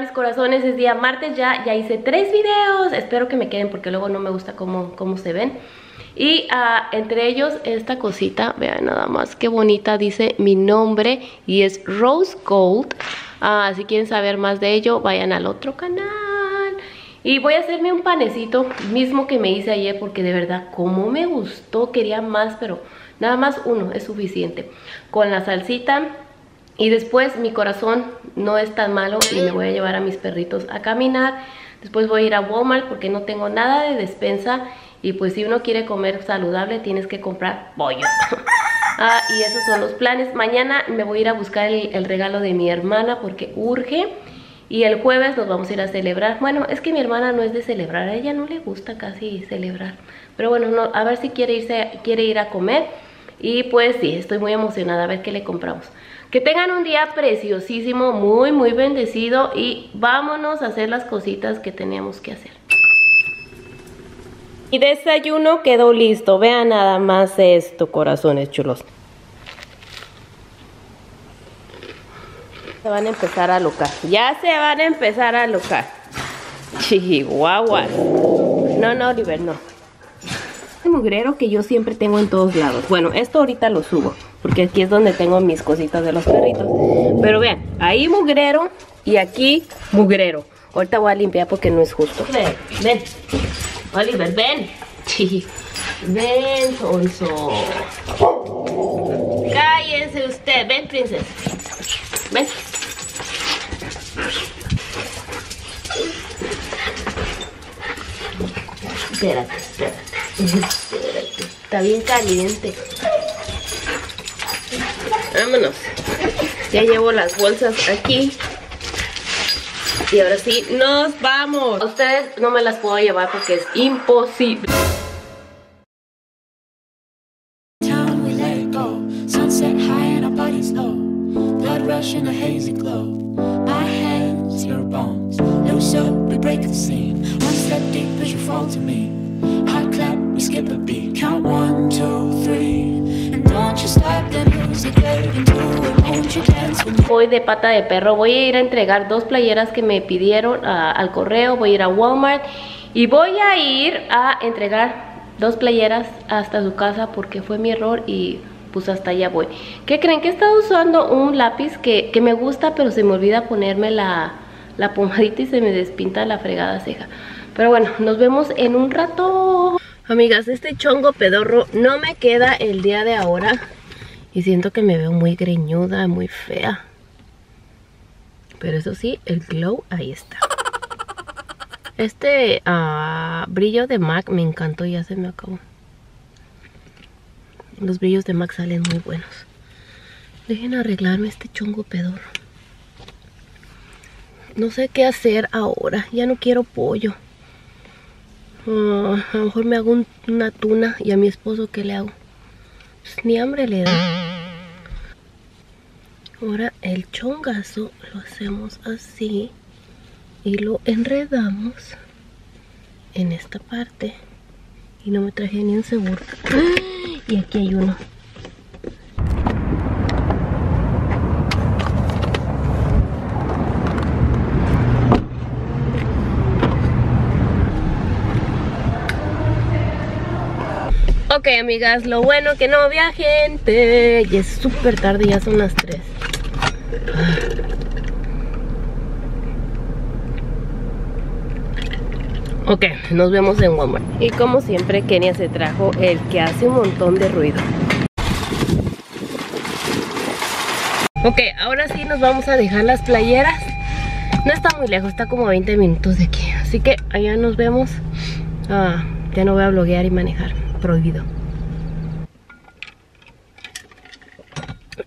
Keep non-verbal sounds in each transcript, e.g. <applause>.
días, ¿cómo están mis corazones? Es día martes ya, ya hice tres videos Espero que me queden porque luego no me gusta cómo, cómo se ven Y uh, entre ellos esta cosita, vean nada más qué bonita Dice mi nombre y es Rose Gold uh, Si quieren saber más de ello, vayan al otro canal y voy a hacerme un panecito mismo que me hice ayer porque de verdad como me gustó, quería más, pero nada más uno es suficiente. Con la salsita y después mi corazón no es tan malo y me voy a llevar a mis perritos a caminar. Después voy a ir a Walmart porque no tengo nada de despensa y pues si uno quiere comer saludable tienes que comprar pollo. <laughs> ah, y esos son los planes. Mañana me voy a ir a buscar el, el regalo de mi hermana porque urge. Y el jueves nos vamos a ir a celebrar. Bueno, es que mi hermana no es de celebrar, a ella no le gusta casi celebrar. Pero bueno, no, a ver si quiere, irse, quiere ir a comer. Y pues sí, estoy muy emocionada a ver qué le compramos. Que tengan un día preciosísimo, muy, muy bendecido. Y vámonos a hacer las cositas que tenemos que hacer. Mi desayuno quedó listo. Vean nada más esto, corazones chulos. Se van a empezar a locar. Ya se van a empezar a locar. <laughs> Chihuahua. No, no, Oliver, no. Este mugrero que yo siempre tengo en todos lados. Bueno, esto ahorita lo subo. Porque aquí es donde tengo mis cositas de los perritos. Pero vean, ahí mugrero y aquí mugrero. Ahorita voy a limpiar porque no es justo. Ven, ven. Oliver, ven. Ven, Sonso. Cállense usted. Ven, princesa. Ven. Espérate. Está bien caliente. Vámonos. Ya llevo las bolsas aquí. Y ahora sí, nos vamos. A ustedes no me las puedo llevar porque es imposible. Town we let it go. Sunset high and our bodies low. Blood rush in a hazy glow. My hands, your bones. Loose up, we break the scene. One step deep as you fall to me. Skip? Voy de pata de perro. Voy a ir a entregar dos playeras que me pidieron al correo. Voy a ir a Walmart. Y voy a ir a entregar dos playeras hasta su casa porque fue mi error y pues hasta allá voy. ¿Qué creen? Que he estado usando un lápiz que, que me gusta pero se me olvida ponerme la, la pomadita y se me despinta la fregada ceja. Pero bueno, nos vemos en un rato. Amigas, este chongo pedorro no me queda el día de ahora. Y siento que me veo muy greñuda, muy fea. Pero eso sí, el glow ahí está. Este ah, brillo de MAC me encantó ya se me acabó. Los brillos de MAC salen muy buenos. Dejen arreglarme este chongo pedorro. No sé qué hacer ahora. Ya no quiero pollo. Ah, a lo mejor me hago un- una tuna y a mi esposo ¿qué le hago? Pues ni hambre le da. Ahora el chongazo lo hacemos así y lo enredamos en esta parte. Y no me traje ni un seguro. <gasps> Y aquí hay uno. Ok, amigas, lo bueno que no gente. Y es súper tarde, ya son las 3. Ok, nos vemos en Walmart. Y como siempre, Kenia se trajo el que hace un montón de ruido. Ok, ahora sí nos vamos a dejar las playeras. No está muy lejos, está como a 20 minutos de aquí. Así que allá nos vemos. Ah, ya no voy a bloguear y manejar. Prohibido.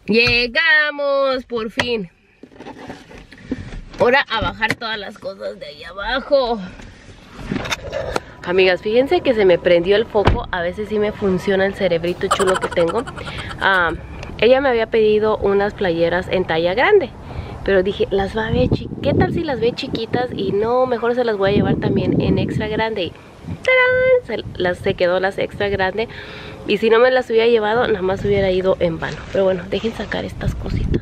Llegamos, por fin. Ahora a bajar todas las cosas de ahí abajo. Amigas, fíjense que se me prendió el foco. A veces sí me funciona el cerebrito chulo que tengo. Ah, ella me había pedido unas playeras en talla grande. Pero dije, las va a ver ¿Qué tal si las ve chiquitas? Y no, mejor se las voy a llevar también en extra grande. ¡Tarán! Se, quedó las extra grande. Y si no me las hubiera llevado, nada más hubiera ido en vano. Pero bueno, dejen sacar estas cositas.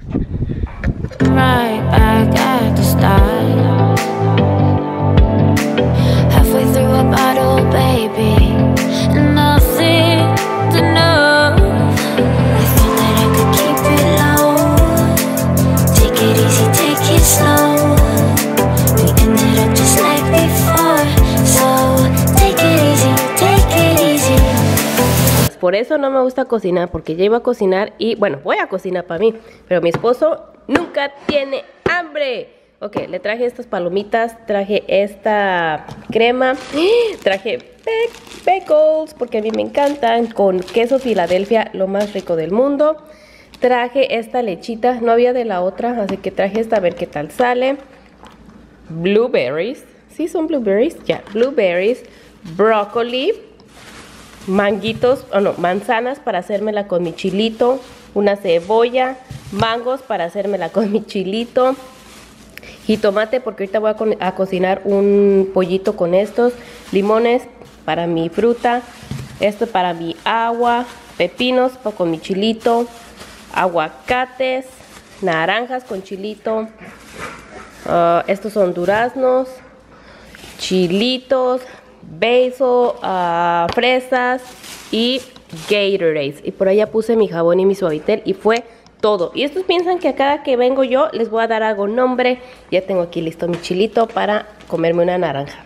Por eso no me gusta cocinar, porque ya iba a cocinar y, bueno, voy a cocinar para mí, pero mi esposo nunca tiene hambre. Ok, le traje estas palomitas, traje esta crema, <gasps> traje pickles, porque a mí me encantan, con queso Filadelfia, lo más rico del mundo. Traje esta lechita, no había de la otra, así que traje esta a ver qué tal sale. Blueberries, sí son blueberries, ya, blueberries, brócoli, manguitos, o no, manzanas para hacérmela con mi chilito, una cebolla, mangos para hacérmela con mi chilito, jitomate porque ahorita voy a, co- a cocinar un pollito con estos, limones para mi fruta, esto para mi agua, pepinos con mi chilito, aguacates, naranjas con chilito, ah, estos son duraznos, chilitos, basil, ah, fresas y Gatorades. Y por allá puse mi jabón y mi suavitel y fue todo. Y estos piensan que a cada que vengo yo les voy a dar algo nombre. Ya tengo aquí listo mi chilito para comerme una naranja.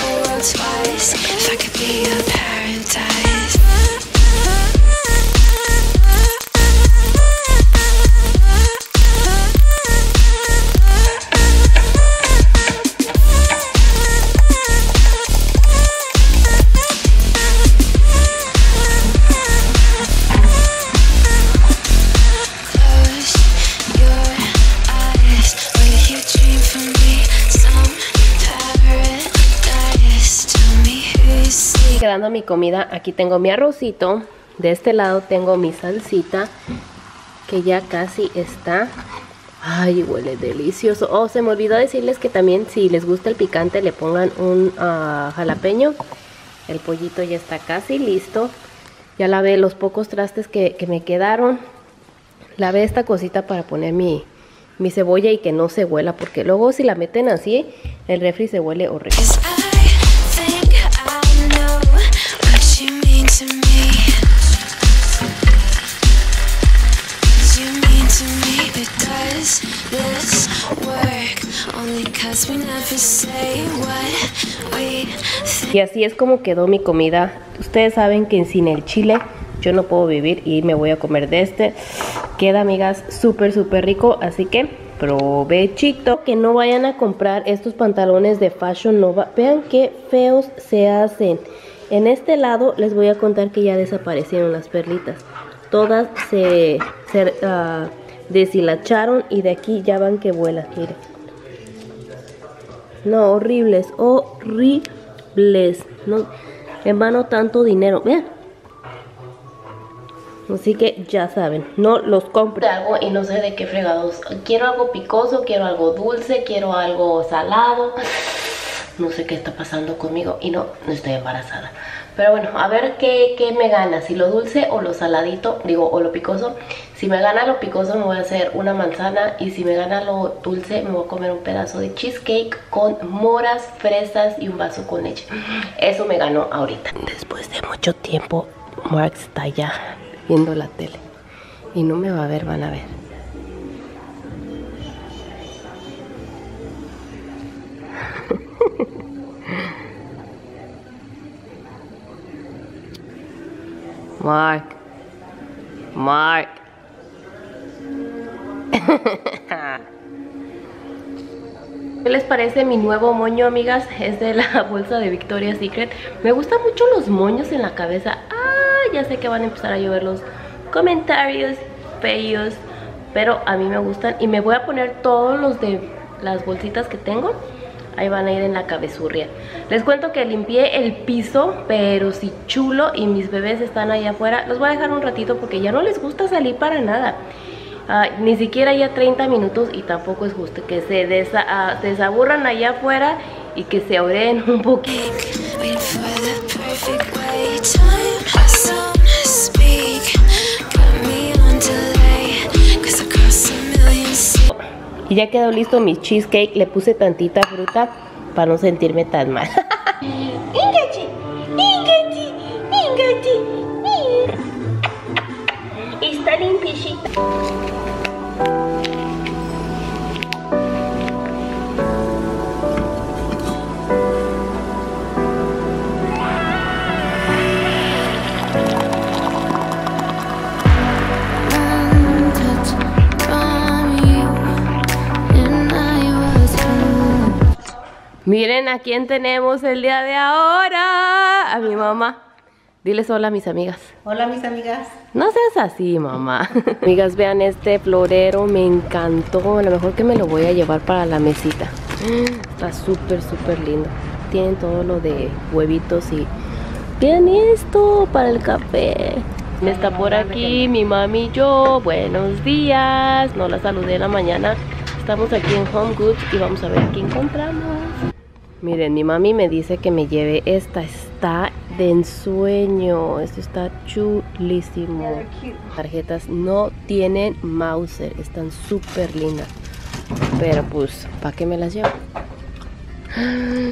mi comida, aquí tengo mi arrocito. De este lado tengo mi salsita que ya casi está. Ay, huele delicioso. Oh, se me olvidó decirles que también si les gusta el picante le pongan un ah, jalapeño. El pollito ya está casi listo. Ya lavé los pocos trastes que, que me quedaron. Lavé esta cosita para poner mi, mi cebolla y que no se huela. Porque luego si la meten así, el refri se huele horrible. Y así es como quedó mi comida. Ustedes saben que sin el chile yo no puedo vivir y me voy a comer de este. Queda, amigas, súper, súper rico. Así que provechito. Que no vayan a comprar estos pantalones de Fashion Nova. Vean qué feos se hacen. En este lado les voy a contar que ya desaparecieron las perlitas. Todas se, ah, deshilacharon y de aquí ya van que vuelan. Miren. No, horribles, horribles. No, en vano tanto dinero. Vean. Así que ya saben, no los compro algo y no sé de qué fregados. Quiero algo picoso, quiero algo dulce, quiero algo salado. No sé qué está pasando conmigo y no, no estoy embarazada. Pero bueno, a ver qué, qué me gana, si lo dulce o lo saladito, digo, o lo picoso. Si me gana lo picoso me voy a hacer una manzana y si me gana lo dulce me voy a comer un pedazo de cheesecake con moras, fresas y un vaso con leche. Eso me ganó ahorita. Después de mucho tiempo, Mark está ya viendo la tele y no me va a ver, van a ver. Mark. Mark. ¿Qué les parece mi nuevo moño, amigas? Es de la <laughs> bolsa de Victoria's Secret. Me gustan mucho los moños en la cabeza. Ah, ya sé que van a empezar a llover los comentarios feos. Pero a mí me gustan. Y me voy a poner todos los de las bolsitas que tengo. Ahí van a ir en la cabezurria. Les cuento que limpié el piso, pero sí chulo. Y mis bebés están ahí afuera. Los voy a dejar un ratito porque ya no les gusta salir para nada. Ah, ni siquiera ya 30 minutos y tampoco es justo que se desa ah, desaburran allá afuera y que se oren un poquito. Y ya quedó listo mi cheesecake. Le puse tantita fruta para no sentirme tan mal. <laughs> a quién tenemos el día de ahora. A mi mamá. Diles hola a mis amigas. Hola mis amigas. No seas así, mamá. <laughs> Amigas, vean este florero, me encantó. A lo mejor que me lo voy a llevar para la mesita. Está súper, súper lindo. Tienen todo lo de huevitos y... Vean esto para el café. Está por aquí mi mami y yo. Buenos días. No la saludé en la mañana. Estamos aquí en Home Goods y vamos a ver qué encontramos. Miren, mi mami me dice que me lleve esta. Está de ensueño. Esto está chulísimo. Tarjetas no tienen Mauser. Están súper lindas. Pero pues, ¿para qué me las llevo? <gasps>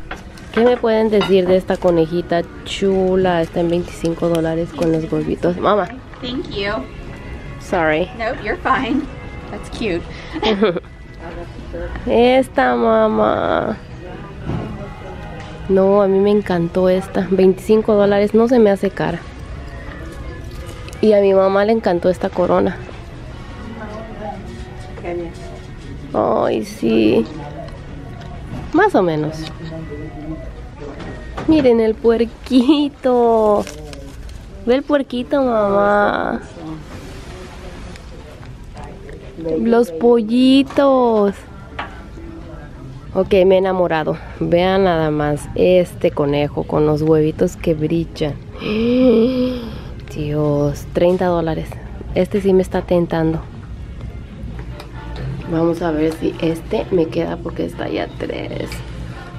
¿Qué me pueden decir de esta conejita chula? Está en 25 dólares con los gorbitos. Mamá, Thank you. sorry. Nope, you're fine. That's cute. <laughs> Esta mamá. No, a mí me encantó esta. 25 dólares, no se me hace cara. Y a mi mamá le encantó esta corona. Ay, sí. Más o menos. Miren el puerquito. Ve el puerquito, mamá. Los pollitos. Ok, me he enamorado. Vean nada más este conejo con los huevitos que brillan. <gasps> Dios, 30 dólares. Este sí me está tentando. Vamos a ver si este me queda porque está ya 3.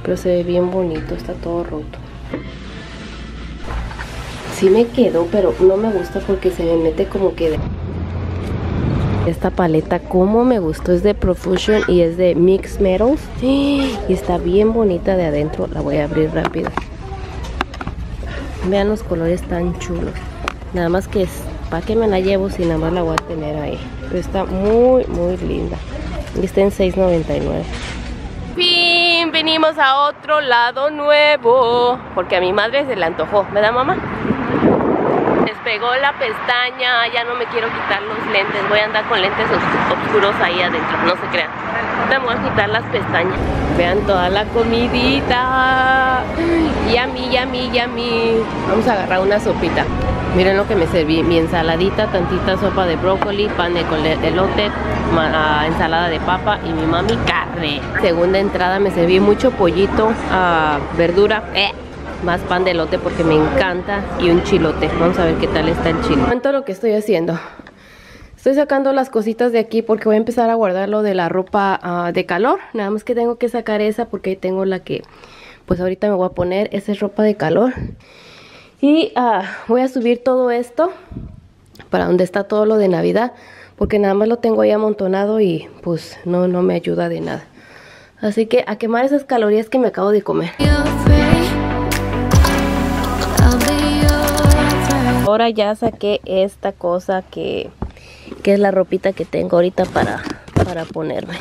Pero se ve bien bonito, está todo roto. Sí me quedó, pero no me gusta porque se me mete como que... de- esta paleta como me gustó es de Profusion y es de Mix Metals. <gasps> Y está bien bonita de adentro la voy a abrir rápido. Vean los colores tan chulos. Nada más que es para que me la llevo si nada más la voy a tener ahí pero está muy muy linda. Y está en 6.99 fin venimos a otro lado nuevo porque a mi madre se le antojó. ¿verdad mamá? Despegó la pestaña, ya no me quiero quitar los lentes, voy a andar con lentes os- oscuros ahí adentro, no se crean. Me voy a quitar las pestañas. Vean toda la comidita. Yummy, yummy, yummy. Vamos a agarrar una sopita. Miren lo que me serví, mi ensaladita, tantita sopa de brócoli, pan de elote, ah, ensalada de papa y mi mami carne. Segunda entrada me serví mucho pollito, ah, verdura, eh, más pan de elote porque me encanta y un chilote. Vamos a ver qué tal está el chile. Cuento lo que estoy haciendo. Estoy sacando las cositas de aquí porque voy a empezar a guardar lo de la ropa ah, de calor. Nada más que tengo que sacar esa porque ahí tengo la que pues ahorita me voy a poner. Esa es ropa de calor. Y ah, voy a subir todo esto para donde está todo lo de Navidad. Porque nada más lo tengo ahí amontonado y pues no, no me ayuda de nada. Así que a quemar esas calorías que me acabo de comer. You're Ahora ya saqué esta cosa que, que es la ropita que tengo ahorita para, para ponerme.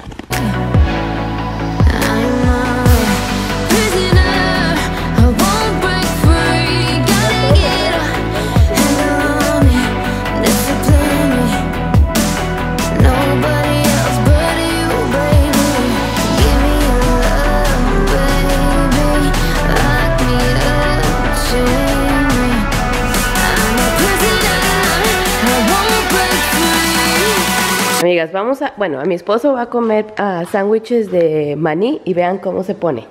Amigas, vamos a, bueno, a mi esposo va a comer ah, sándwiches de maní y vean cómo se pone.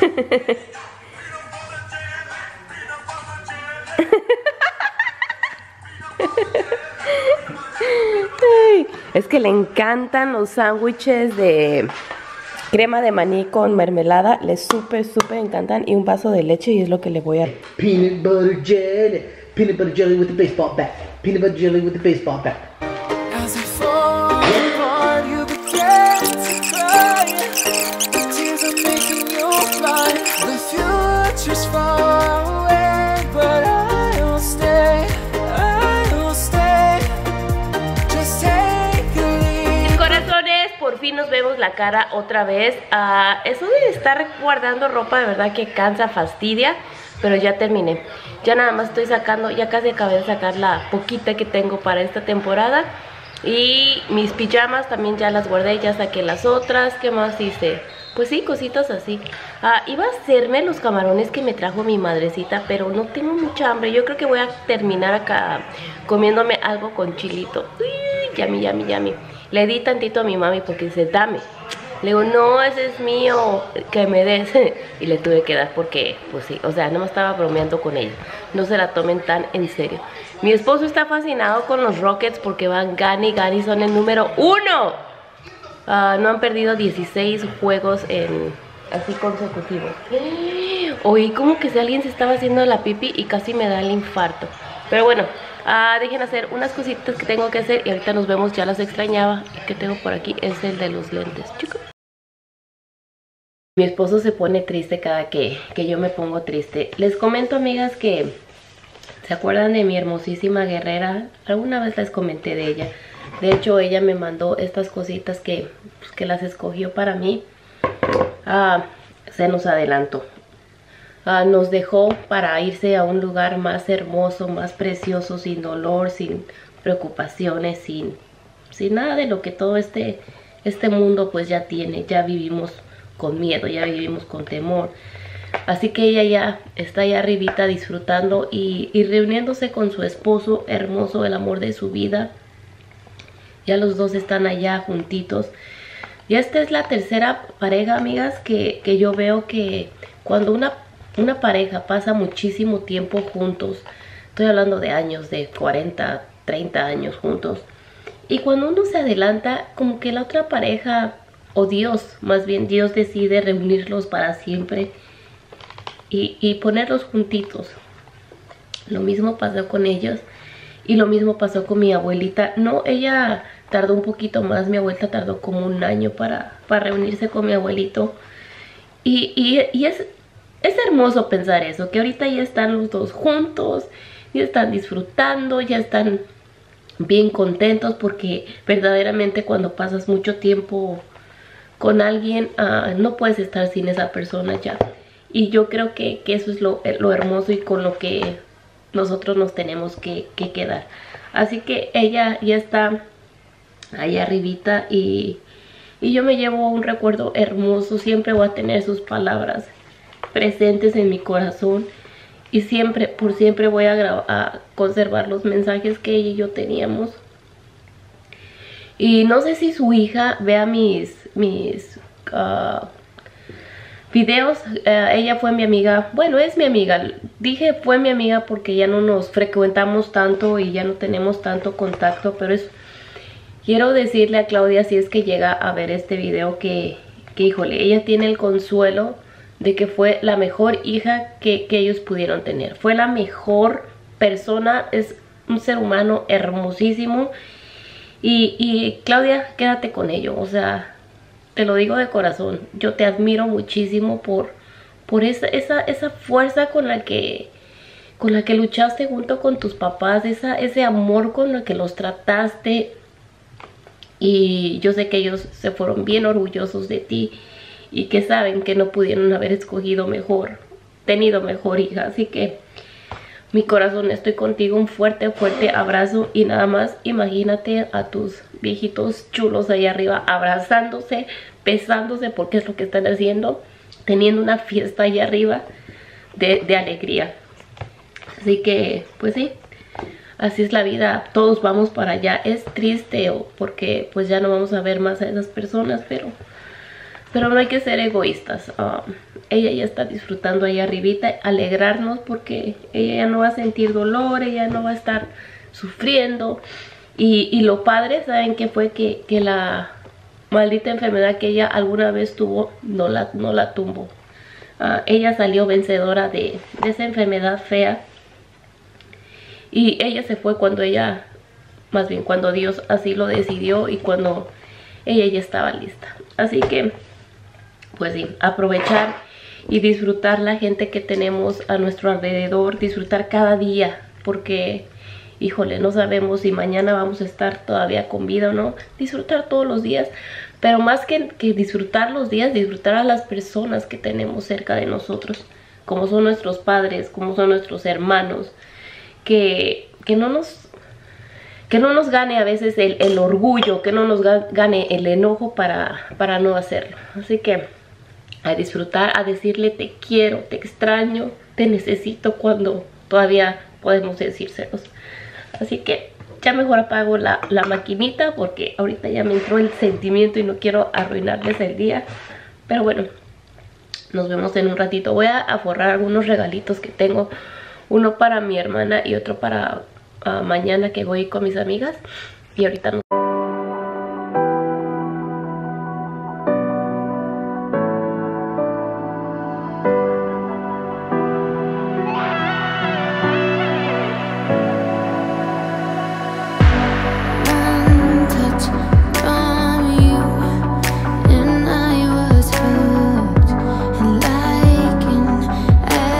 <laughs> Es que le encantan los sándwiches de crema de maní con mermelada. Le súper, súper encantan. Y un vaso de leche y es lo que le voy a... Peanut butter jelly, peanut butter jelly with the baseball bat, peanut butter jelly with the baseball bat. La cara otra vez. Ah, eso de estar guardando ropa de verdad que cansa, fastidia. Pero ya terminé. Ya nada más estoy sacando, ya casi acabé de sacar la poquita que tengo para esta temporada. Y mis pijamas también ya las guardé, ya saqué las otras. ¿Qué más hice? Pues sí, cositas así. Ah, iba a hacerme los camarones que me trajo mi madrecita, pero no tengo mucha hambre. Yo creo que voy a terminar acá comiéndome algo con chilito. Uy, yami, yami, yami. Le di tantito a mi mami porque dice, dame. Le digo, no, ese es mío, que me des. <laughs> Y le tuve que dar porque, pues sí, o sea, no me estaba bromeando con ella. No se la tomen tan en serio. Mi esposo está fascinado con los Rockets porque van Gani, Gani son el número uno. Ah, no han perdido 16 juegos en así consecutivos. <gasps> Oí como que si alguien se estaba haciendo la pipi y casi me da el infarto. Pero bueno, ah, dejen hacer unas cositas que tengo que hacer y ahorita nos vemos, ya las extrañaba. Que tengo por aquí es el de los lentes. Mi esposo se pone triste cada que, que yo me pongo triste. Les comento, amigas, que ¿se acuerdan de mi hermosísima guerrera? Alguna vez les comenté de ella. De hecho, ella me mandó estas cositas que, pues, que las escogió para mí. Ah, se nos adelantó. Ah, nos dejó para irse a un lugar más hermoso, más precioso, sin dolor, sin preocupaciones, sin, sin nada de lo que todo este, este mundo pues ya tiene. Ya vivimos con miedo, ya vivimos con temor. Así que ella ya está allá arribita disfrutando y, y reuniéndose con su esposo hermoso, el amor de su vida. Ya los dos están allá juntitos. Y esta es la tercera pareja, amigas, que, que yo veo que cuando una, una pareja pasa muchísimo tiempo juntos, estoy hablando de años, de 40, 30 años juntos, y cuando uno se adelanta, como que la otra pareja, o Dios, más bien Dios decide reunirlos para siempre y, ponerlos juntitos. Lo mismo pasó con ellos y lo mismo pasó con mi abuelita. No, ella tardó un poquito más, mi abuelita tardó como un año para, para reunirse con mi abuelito. Y, y, y es, es hermoso pensar eso, que ahorita ya están los dos juntos, ya están disfrutando, ya están bien contentos porque verdaderamente cuando pasas mucho tiempo con alguien, ah, no puedes estar sin esa persona ya. Y yo creo que, que eso es lo, lo hermoso y con lo que nosotros nos tenemos que, que quedar. Así que ella ya está ahí arribita y, y yo me llevo un recuerdo hermoso. Siempre voy a tener sus palabras presentes en mi corazón y siempre, por siempre voy a, conservar los mensajes que ella y yo teníamos. Y no sé si su hija vea mis, mis ah, videos. Eh, ella fue mi amiga, bueno, es mi amiga. Dije fue mi amiga porque ya no nos frecuentamos tanto y ya no tenemos tanto contacto, pero es... Quiero decirle a Claudia si es que llega a ver este video que, que híjole, ella tiene el consuelo de que fue la mejor hija que, que ellos pudieron tener. Fue la mejor persona, es un ser humano hermosísimo. Y, y Claudia, quédate con ello, o sea, te lo digo de corazón, yo te admiro muchísimo por, por esa, esa, esa fuerza con la que con la que luchaste junto con tus papás, esa, ese amor con el que los trataste. Y yo sé que ellos se fueron bien orgullosos de ti y que saben que no pudieron haber escogido mejor, tenido mejor hija. Así que mi corazón, estoy contigo, un fuerte, fuerte abrazo y nada más imagínate a tus viejitos chulos ahí arriba abrazándose, besándose porque es lo que están haciendo teniendo una fiesta allá arriba de, de alegría. Así que, pues sí, así es la vida, todos vamos para allá. Es triste porque pues ya no vamos a ver más a esas personas, pero, pero no hay que ser egoístas. Ah, ella ya está disfrutando ahí arribita, alegrarnos porque ella ya no va a sentir dolor, ella no va a estar sufriendo. Y, y lo padre, ¿saben qué fue? Que, que la maldita enfermedad que ella alguna vez tuvo no la, no la tumbó. Ah, ella salió vencedora de esa enfermedad fea y ella se fue cuando ella, más bien cuando Dios así lo decidió y cuando ella ya estaba lista. Así que, pues sí, aprovechar y disfrutar la gente que tenemos a nuestro alrededor, disfrutar cada día, porque, híjole, no sabemos si mañana vamos a estar todavía con vida o no. Disfrutar todos los días, pero más que, que disfrutar los días, disfrutar a las personas que tenemos cerca de nosotros, como son nuestros padres, como son nuestros hermanos, que, que no nos que no nos gane a veces el, el orgullo, que no nos ga- gane el enojo para, para no hacerlo. Así que a disfrutar, a decirle te quiero, te extraño, te necesito cuando todavía podemos decírselos. Así que ya mejor apago la, la maquinita porque ahorita ya me entró el sentimiento y no quiero arruinarles el día. Pero bueno, nos vemos en un ratito. Voy a, forrar algunos regalitos que tengo. Uno para mi hermana y otro para ah, mañana que voy con mis amigas. Y ahorita nos...